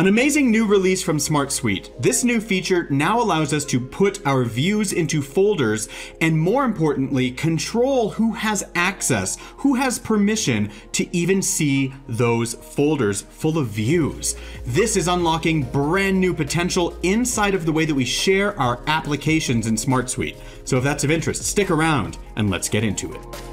An amazing new release from SmartSuite. This new feature now allows us to put our views into folders and more importantly, control who has access, who has permission to even see those folders full of views. This is unlocking brand new potential inside of the way that we share our applications in SmartSuite. So if that's of interest, stick around and let's get into it.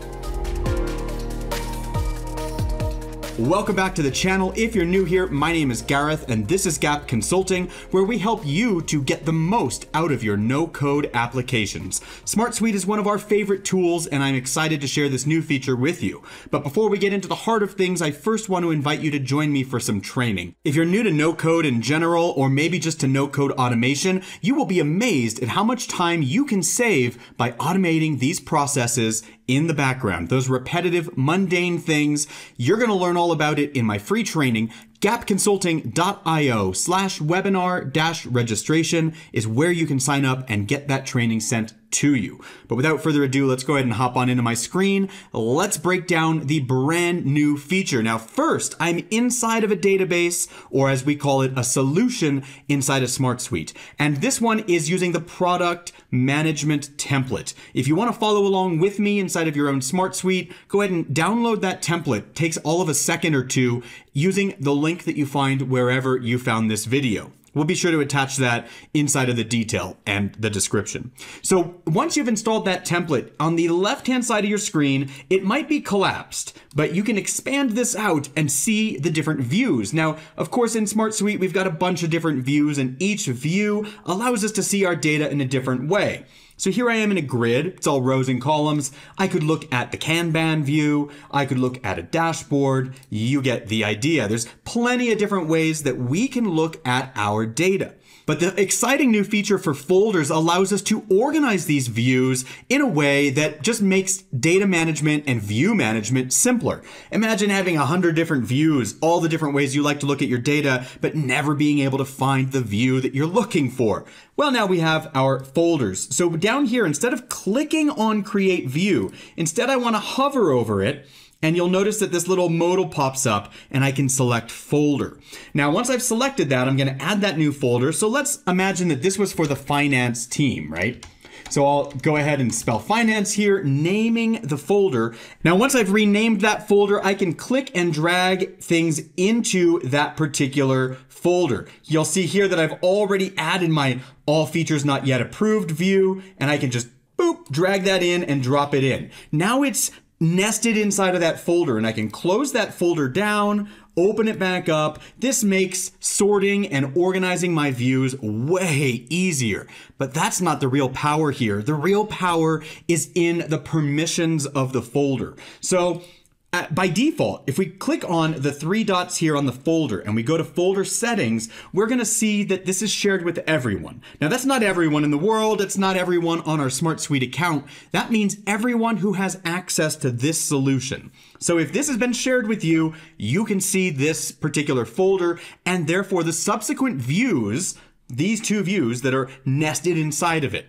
Welcome back to the channel. If you're new here, my name is Gareth and this is Gap Consulting, where we help you to get the most out of your no-code applications. SmartSuite is one of our favorite tools and I'm excited to share this new feature with you. But before we get into the heart of things, I first want to invite you to join me for some training. If you're new to no-code in general, or maybe just to no-code automation, you will be amazed at how much time you can save by automating these processes in the background, those repetitive, mundane things. You're going to learn all about it in my free training. Gapconsulting.io slash webinar dash registration is where you can sign up and get that training sent to you. But without further ado, let's go ahead and hop on into my screen. Let's break down the brand new feature. Now, first, I'm inside of a database, or as we call it, a solution inside a SmartSuite. And this one is using the product management template. If you want to follow along with me inside of your own SmartSuite, go ahead and download that template. It takes all of a second or two using the link that you find wherever you found this video. We'll be sure to attach that inside of the detail and the description. So once you've installed that template, on the left-hand side of your screen, it might be collapsed, but you can expand this out and see the different views. Now, of course, in SmartSuite, we've got a bunch of different views and each view allows us to see our data in a different way. So here I am in a grid, it's all rows and columns. I could look at the Kanban view, I could look at a dashboard, you get the idea. There's plenty of different ways that we can look at our data. But the exciting new feature for folders allows us to organize these views in a way that just makes data management and view management simpler. Imagine having a hundred different views, all the different ways you like to look at your data, but never being able to find the view that you're looking for. Well, now we have our folders. So down here, instead of clicking on create view, instead I want to hover over it and you'll notice that this little modal pops up and I can select folder. Now, once I've selected that, I'm gonna add that new folder. So let's imagine that this was for the finance team, right? So I'll go ahead and spell finance here, naming the folder. Now, once I've renamed that folder, I can click and drag things into that particular folder. You'll see here that I've already added my all features not yet approved view, and I can just boop, drag that in and drop it in. Now it's nested inside of that folder and I can close that folder down, open it back up. This makes sorting and organizing my views way easier. But that's not the real power here. The real power is in the permissions of the folder. So uh, by default, if we click on the three dots here on the folder and we go to folder settings, we're going to see that this is shared with everyone. Now that's not everyone in the world. It's not everyone on our SmartSuite account. That means everyone who has access to this solution. So if this has been shared with you, you can see this particular folder and therefore the subsequent views, these two views that are nested inside of it.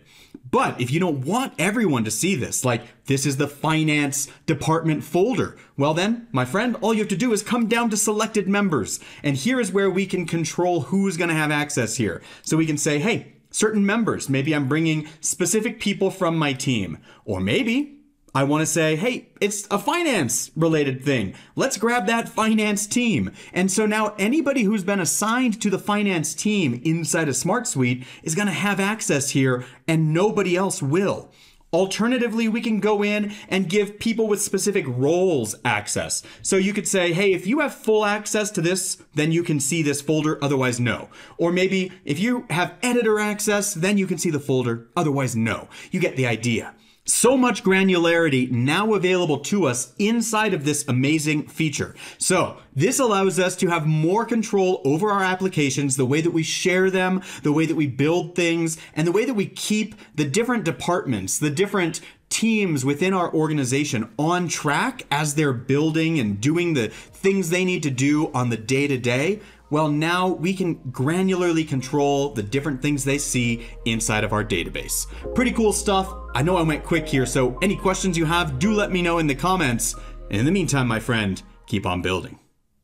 But if you don't want everyone to see this, like this is the finance department folder, well then, my friend, all you have to do is come down to selected members. And here is where we can control who's gonna have access here. So we can say, hey, certain members, maybe I'm bringing specific people from my team. Or maybe I want to say, hey, it's a finance related thing. Let's grab that finance team. And so now anybody who's been assigned to the finance team inside a SmartSuite is going to have access here and nobody else will. Alternatively, we can go in and give people with specific roles access. So you could say, hey, if you have full access to this, then you can see this folder, otherwise no. Or maybe if you have editor access, then you can see the folder, otherwise no. You get the idea. So much granularity now available to us inside of this amazing feature. So this allows us to have more control over our applications, the way that we share them, the way that we build things, and the way that we keep the different departments, the different teams within our organization on track as they're building and doing the things they need to do on the day to day well, now we can granularly control the different things they see inside of our database. Pretty cool stuff. I know I went quick here, so any questions you have, do let me know in the comments. in the meantime, my friend, keep on building.